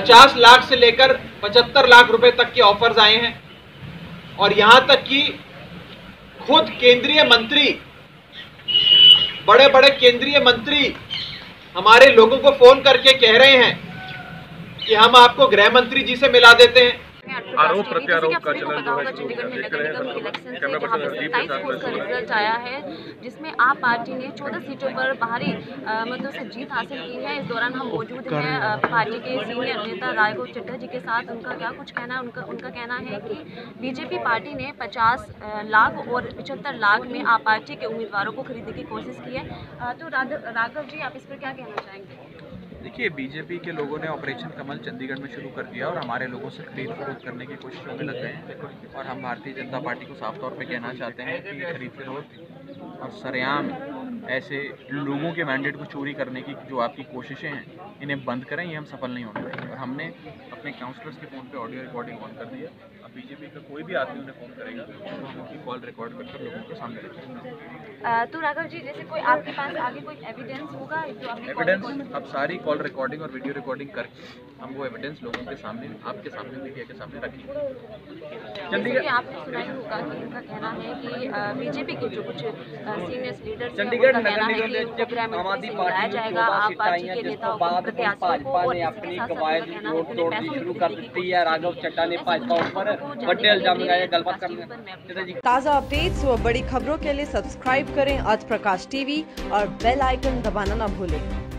50 लाख से लेकर 75 लाख रुपए तक के ऑफर्स आए हैं और यहाँ तक कि खुद केंद्रीय मंत्री बड़े बड़े केंद्रीय मंत्री हमारे लोगों को फ़ोन करके कह रहे हैं कि हम आपको गृह मंत्री जी से मिला देते हैं। आरोप प्रत्यारोप का चलन जो है शुरू हो गया। देख रहे हैं कैमरा पर्सन हरदीप के साथ रिज़ल्ट आया है जिसमें आप पार्टी ने 14 सीटों पर बाहरी अ, मतों से जीत हासिल की है। इस दौरान हम मौजूद हैं पार्टी के सीनियर नेता राघव चड्ढा जी के साथ। उनका क्या कुछ कहना है? उनका उनका कहना है कि बीजेपी पार्टी ने 50 लाख और 75 लाख में आप पार्टी के उम्मीदवारों को खरीदने की कोशिश की है। तो राघव जी आप इस पर क्या कहना चाहेंगे? देखिए बीजेपी के लोगों ने ऑपरेशन कमल चंडीगढ़ में शुरू कर दिया और हमारे लोगों से खरीद फरोख्त करने की कोशिशों में लग गए हैं। और हम भारतीय जनता पार्टी को साफ़ तौर पे कहना चाहते हैं कि खरीद फरोख्त और सरेआम ऐसे लोगों के मैंडेट को चोरी करने की जो आपकी कोशिशें हैं, इन्हें बंद करें, ये हम सफल नहीं होने देंगे और हमने अपने काउंसलर्स के फ़ोन पे ऑडियो रिकॉर्डिंग ऑन कर दी है। अब बीजेपी का कोई भी आदमी उन्हें फ़ोन करेगा उनकी कॉल रिकॉर्ड करके लोगों के सामने रखेंगे तो राघव जी जैसे कोई आपके पास आगे कोई एविडेंस होगा जो आपने एविडेंस अब सारी कॉल रिकॉर्डिंग और वीडियो रिकॉर्डिंग करके हम वो एविडेंस लोगों के सामने आपके सामने मीडिया के सामने रखेंगे आपने सुना ही होगा कि इनका कहना है कि बीजेपी के जो कुछ सीनियर लीडर्स चंडीगढ़ नगर निगम कि जब आम आदमी पार्टी जाएगा आप पार्टी के नेताओं को भाजपा ने अपनी कवायद उनका कि तोड़ की शुरू कर दी है राघव चड्डा ने भाजपा ऊपर बड़े इल्ज़ाम लगाए गलबात करने जी ताज़ा अपडेट्स व बड़ी खबरों के लिए सब्सक्राइब करें आज प्रकाश टीवी और बेल आइकन दबाना न भूलें।